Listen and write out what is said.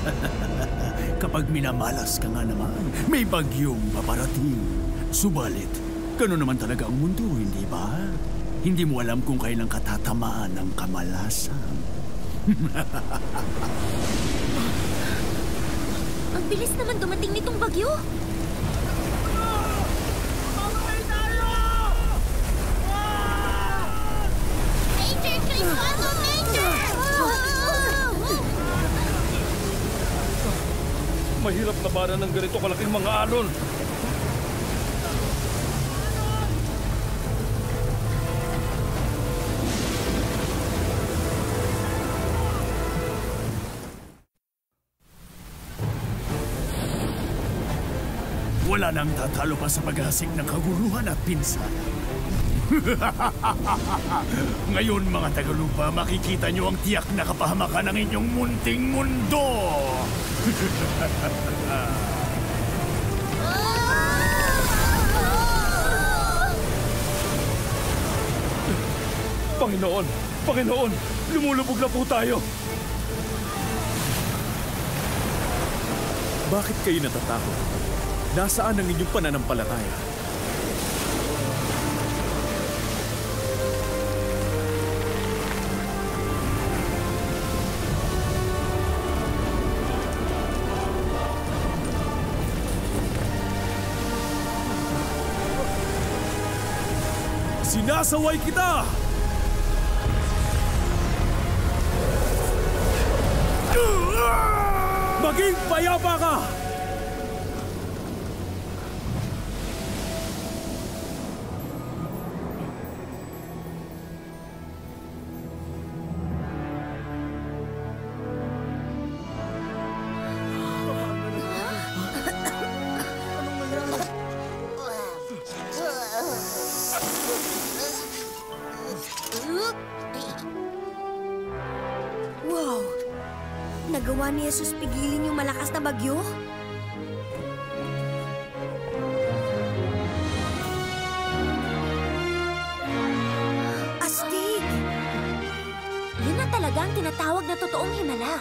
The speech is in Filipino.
Kapag minamalas ka nga naman, may bagyong paparating. Subalit, gano'n naman talaga ang mundo, hindi ba? Hindi mo alam kung kailan katatamaan ng kamalasan. Ang bilis naman dumating nitong bagyo. Danger, Chris! Mahirap labanan ng ganito kalaking mga alon. Wala nang tatalo pa sa paghasik ng kaguluhan at pinsala. Ngayon, mga Tagalupa, makikita nyo ang tiyak na kapahamakan ng inyong munting mundo! Panginoon! Panginoon! Lumulubog na po tayo! Bakit kayo natatakot? Nasaan ang inyong pananampalataya? Sinasaway kita! Maging payapa ka! Wow! Nagawa ni Jesus pigilin yung malakas na bagyo? Astig! Yun na talaga ang tinatawag na totoong himala.